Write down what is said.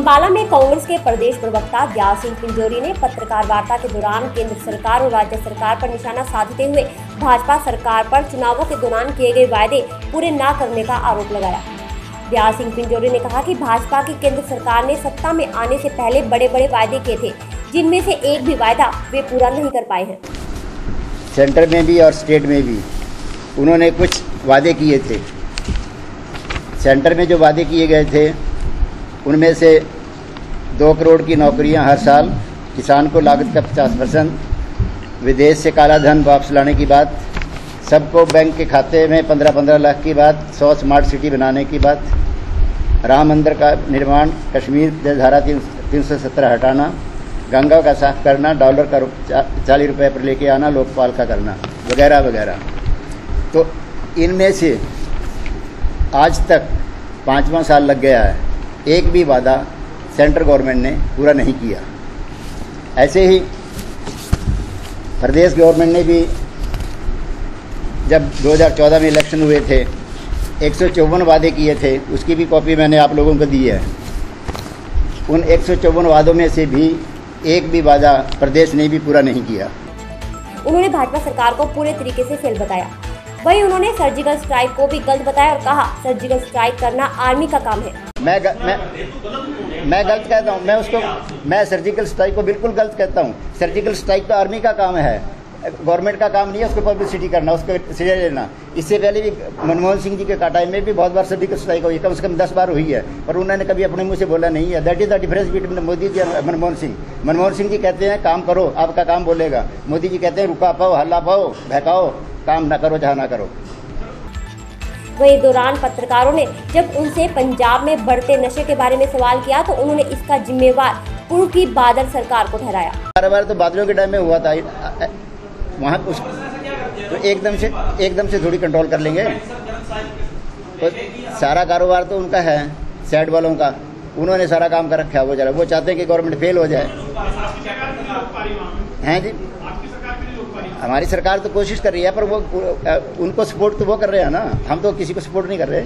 अम्बाला में कांग्रेस के प्रदेश प्रवक्ता दयाल सिंह पिंजोरी ने पत्रकार वार्ता के दौरान केंद्र सरकार और राज्य सरकार पर निशाना साधते हुए भाजपा सरकार पर चुनावों के दौरान किए गए वायदे पूरे न करने का आरोप लगाया। दयाल सिंह पिंजोरी ने कहा कि भाजपा की केंद्र सरकार ने सत्ता में आने से पहले बड़े बड़े वायदे किए थे, जिनमें से एक भी वायदा वे पूरा नहीं कर पाए हैं। सेंटर में भी और स्टेट में भी उन्होंने कुछ वादे किए थे। सेंटर में जो वादे किए गए थे उनमें से दो करोड़ की नौकरियाँ हर साल किसान को लागत का पचास परसेंट, विदेश से काला धन वापस लाने की बात, सबको बैंक के खाते में पंद्रह पंद्रह लाख की बात, सौ स्मार्ट सिटी बनाने की बात, राम मंदिर का निर्माण, कश्मीर धारा तीन तीन सौ सत्तर हटाना, गंगा का साफ़ करना, डॉलर का चालीस रुपये पर लेके आना, लोकपाल का करना, वगैरह वगैरह। तो इनमें से आज तक पाँचवा साल लग गया है। एक भी वादा सेंट्रल गवर्नमेंट ने पूरा नहीं किया। ऐसे ही प्रदेश गवर्नमेंट ने भी जब 2014 में इलेक्शन हुए थे, एक सौ चौवन वादे किए थे, उसकी भी कॉपी मैंने आप लोगों को दी है। उन एक सौ चौवन वादों में से भी एक भी वादा प्रदेश ने भी पूरा नहीं किया। उन्होंने भाजपा सरकार को पूरे तरीके से फेल बताया। वहीं उन्होंने सर्जिकल स्ट्राइक को भी गलत बताया और कहा सर्जिकल स्ट्राइक करना आर्मी का काम है। मैं ग, मैं मैं गलत कहता हूँ मैं उसको मैं सर्जिकल स्ट्राइक को बिल्कुल गलत कहता हूँ। सर्जिकल स्ट्राइक तो आर्मी का काम है। गवर्नमेंट का काम नहीं है उसको पब्लिसिटी करना उसको सीरिया लेना। इससे पहले भी मनमोहन सिंह जी के टाइम में भी बहुत बार सर्जिकल स्ट्राइक हुई कम से कम दस बार हुई है पर उन्होंने कभी अपने मुँह से बोला नहीं है। That is the difference between Modi ji और मनमोहन सिंह। मनमोहन सिंह जी कहते हैं काम करो आपका काम बोलेगा। मोदी जी कहते हैं रुका पाओ हल्ला पाओ बहकाओ काम ना करो जहाँ ना करो। वही दौरान पत्रकारों ने जब उनसे पंजाब में बढ़ते नशे के बारे में सवाल किया तो उन्होंने इसका जिम्मेवार पूर्व की बादल सरकार को ठहराया। कारोबार तो बादलों के टाइम में हुआ था। वहाँ उस तो एकदम से एकदम से थोड़ी कंट्रोल कर लेंगे। तो सारा कारोबार तो उनका है सैड वालों का। उन्होंने सारा काम कर रखा है, वो जरा, वो चाहते हैं कि गवर्नमेंट फेल हो जाए। हैं जी? हमारी सरकार तो कोशिश कर रही है, पर वो, उनको सपोर्ट तो वो कर रहे हैं ना। हम तो किसी को सपोर्ट नहीं कर रहे।